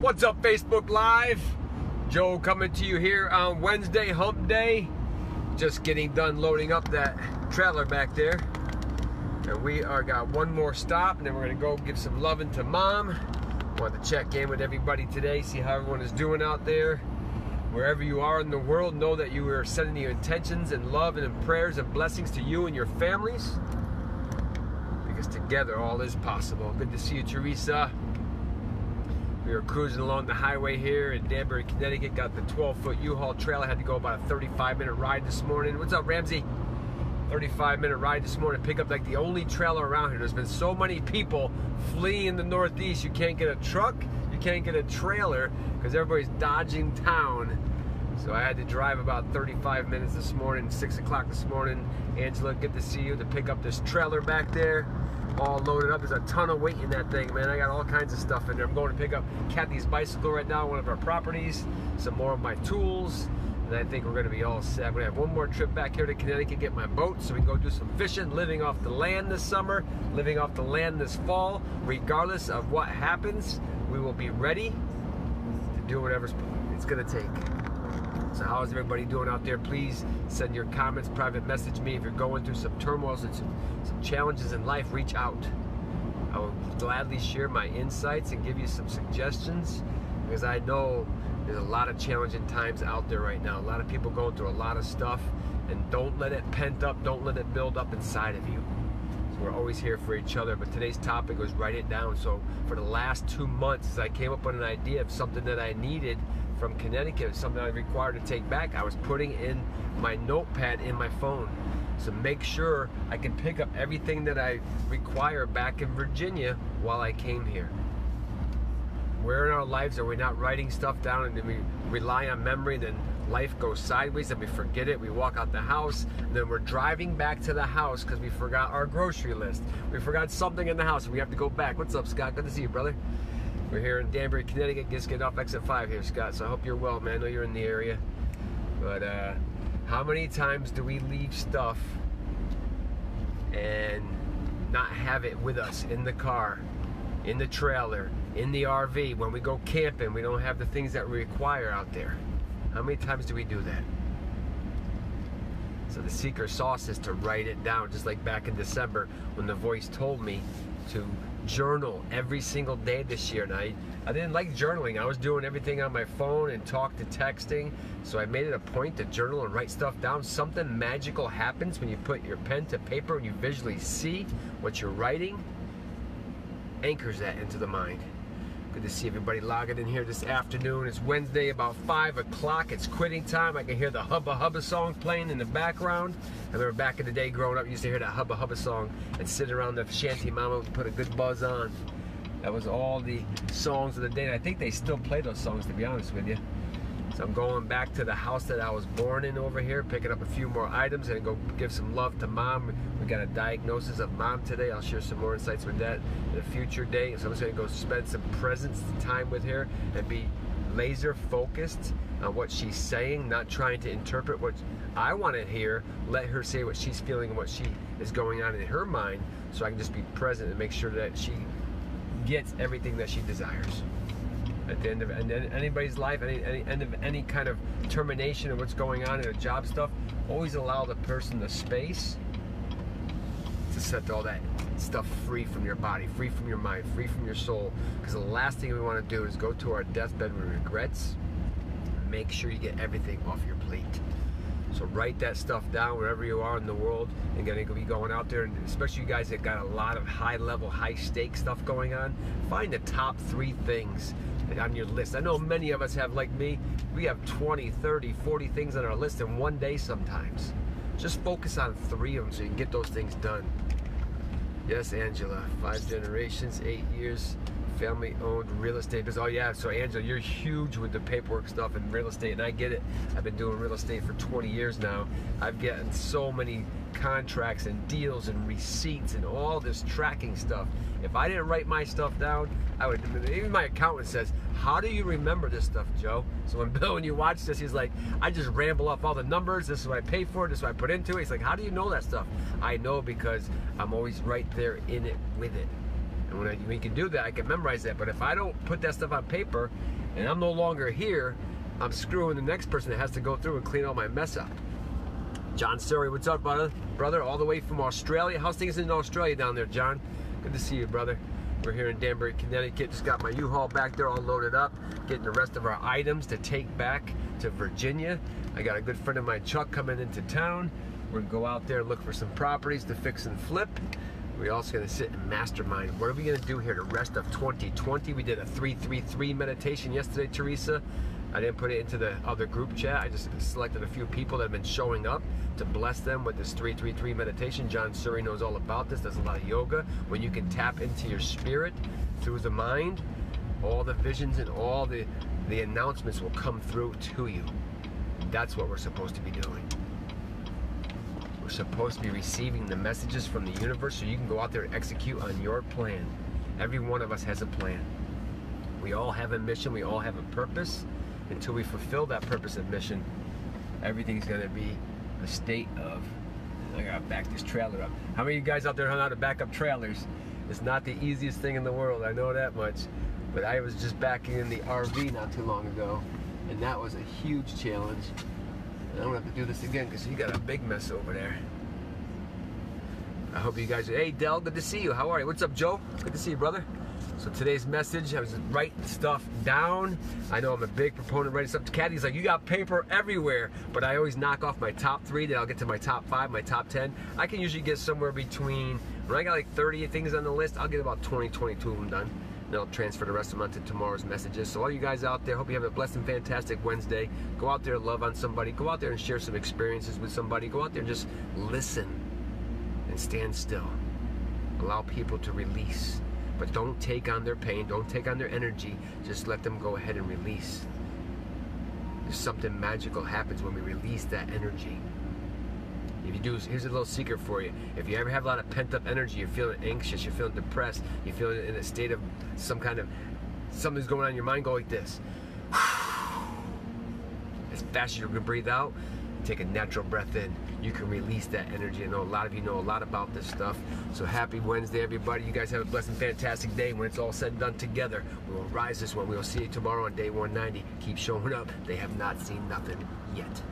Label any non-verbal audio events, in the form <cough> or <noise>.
What's up, Facebook Live? Joe coming to you here on Wednesday, hump day. Just getting done loading up that trailer back there. And we are got one more stop, and then we're gonna go give some loving to mom. Want to check in with everybody today, see how everyone is doing out there. Wherever you are in the world, know that you are sending your intentions and love and prayers and blessings to you and your families. Because together all is possible. Good to see you, Teresa. We were cruising along the highway here in Danbury, Connecticut. Got the 12 foot U Haul trailer. Had to go about a 35 minute ride this morning. What's up, Ramsey? 35 minute ride this morning. Pick up like the only trailer around here. There's been so many people fleeing the Northeast. You can't get a truck, you can't get a trailer because everybody's dodging town. So I had to drive about 35 minutes this morning, 6 o'clock this morning. Angela, good to see you to pick up this trailer back there all loaded up. There's a ton of weight in that thing, man. I got all kinds of stuff in there. I'm going to pick up Kathy's bicycle right now, one of our properties, some more of my tools, and I think we're going to be all set. We have one more trip back here to Connecticut, get my boat, so we can go do some fishing, living off the land this summer, living off the land this fall. Regardless of what happens, we will be ready to do whatever it's going to take. So how is everybody doing out there? Please send your comments, private message me if you're going through some turmoils and some, some challenges in life. Reach out. I will gladly share my insights and give you some suggestions because I know there's a lot of challenging times out there right now. A lot of people going through a lot of stuff, and don't let it pent up. Don't let it build up inside of you. So we're always here for each other. But today's topic was write it down. So for the last two months, I came up with an idea of something that I needed from Connecticut, something I required to take back. I was putting in my notepad in my phone. So make sure I can pick up everything that I require back in Virginia while I came here. Where in our lives are we not writing stuff down and then we rely on memory, and then life goes sideways and we forget it. We walk out the house, and then we're driving back to the house because we forgot our grocery list. We forgot something in the house and we have to go back. What's up, Scott? Good to see you, brother. We're here in Danbury, Connecticut. Just get off exit 5 here, Scott. So I hope you're well, man. I know you're in the area. But uh, how many times do we leave stuff and not have it with us in the car, in the trailer, in the RV? When we go camping, we don't have the things that we require out there. How many times do we do that? So the secret sauce is to write it down, just like back in December when the voice told me to journal every single day this year. And I, I didn't like journaling. I was doing everything on my phone and talk to texting. So I made it a point to journal and write stuff down. Something magical happens when you put your pen to paper and you visually see what you're writing. Anchors that into the mind. Good to see everybody logging in here this afternoon. It's Wednesday, about 5 o'clock. It's quitting time. I can hear the Hubba Hubba song playing in the background. I remember back in the day growing up, you used to hear that Hubba Hubba song and sit around the shanty mama and put a good buzz on. That was all the songs of the day. And I think they still play those songs, to be honest with you. So I'm going back to the house that I was born in over here, picking up a few more items and go give some love to mom. We got a diagnosis of mom today. I'll share some more insights with that in a future day. So I'm just gonna go spend some presence time with her and be laser focused on what she's saying, not trying to interpret what I want to hear. Let her say what she's feeling and what she is going on in her mind so I can just be present and make sure that she gets everything that she desires at the end of anybody's life, any, any end of any kind of termination of what's going on in a job stuff, always allow the person the space to set all that stuff free from your body, free from your mind, free from your soul. Because the last thing we want to do is go to our deathbed with regrets. Make sure you get everything off your plate. So write that stuff down wherever you are in the world and gonna be going out there, and especially you guys that got a lot of high level, high stake stuff going on. Find the top three things on your list. I know many of us have, like me, we have 20, 30, 40 things on our list in one day sometimes. Just focus on three of them so you can get those things done. Yes, Angela, five generations, eight years, family owned real estate business. Oh yeah, so Angela, you're huge with the paperwork stuff and real estate, and I get it. I've been doing real estate for 20 years now. I've gotten so many contracts and deals and receipts and all this tracking stuff. If I didn't write my stuff down, I would. Even my accountant says, "How do you remember this stuff, Joe?" So when <laughs> Bill, when you watch this, he's like, "I just ramble off all the numbers. This is what I pay for. This is what I put into it." He's like, "How do you know that stuff?" I know because I'm always right there in it with it. And when I, we can do that, I can memorize that. But if I don't put that stuff on paper, and I'm no longer here, I'm screwing the next person that has to go through and clean all my mess up. John Surrey, what's up, brother? Brother, all the way from Australia. How's things in Australia down there, John? Good to see you, brother. We're here in Danbury, Connecticut. Just got my U-Haul back there all loaded up. Getting the rest of our items to take back to Virginia. I got a good friend of mine, Chuck, coming into town. We're gonna go out there and look for some properties to fix and flip. We're also gonna sit and mastermind. What are we gonna do here the rest of 2020? We did a 333 meditation yesterday, Teresa. I didn't put it into the other group chat. I just selected a few people that have been showing up to bless them with this 333 meditation. John Surrey knows all about this. Does a lot of yoga. When you can tap into your spirit through the mind, all the visions and all the, the announcements will come through to you. That's what we're supposed to be doing. We're supposed to be receiving the messages from the universe so you can go out there and execute on your plan. Every one of us has a plan. We all have a mission, we all have a purpose until we fulfill that purpose and mission, everything's gonna be a state of. I gotta back this trailer up. How many of you guys out there know how to back up trailers? It's not the easiest thing in the world, I know that much. But I was just backing in the RV not too long ago, and that was a huge challenge. I'm gonna have to do this again because he got a big mess over there. I hope you guys. Hey, Dell, good to see you. How are you? What's up, Joe? Good to see you, brother. So today's message, I was writing stuff down. I know I'm a big proponent of writing stuff. To Caddy's like, you got paper everywhere, but I always knock off my top three, then I'll get to my top five, my top 10. I can usually get somewhere between, when I got like 30 things on the list, I'll get about 20, 22 of them done. Then I'll transfer the rest of them onto tomorrow's messages. So all you guys out there, hope you have a blessed and fantastic Wednesday. Go out there and love on somebody. Go out there and share some experiences with somebody. Go out there and just listen and stand still. Allow people to release but don't take on their pain, don't take on their energy. Just let them go ahead and release. There's something magical happens when we release that energy. If you do, here's a little secret for you. If you ever have a lot of pent up energy, you're feeling anxious, you're feeling depressed, you're feeling in a state of some kind of something's going on in your mind, go like this. <sighs> As fast as you can breathe out, take a natural breath in, you can release that energy. I know a lot of you know a lot about this stuff. So happy Wednesday, everybody. You guys have a blessed and fantastic day. When it's all said and done together, we will rise this one. We will see you tomorrow on day 190. Keep showing up. They have not seen nothing yet.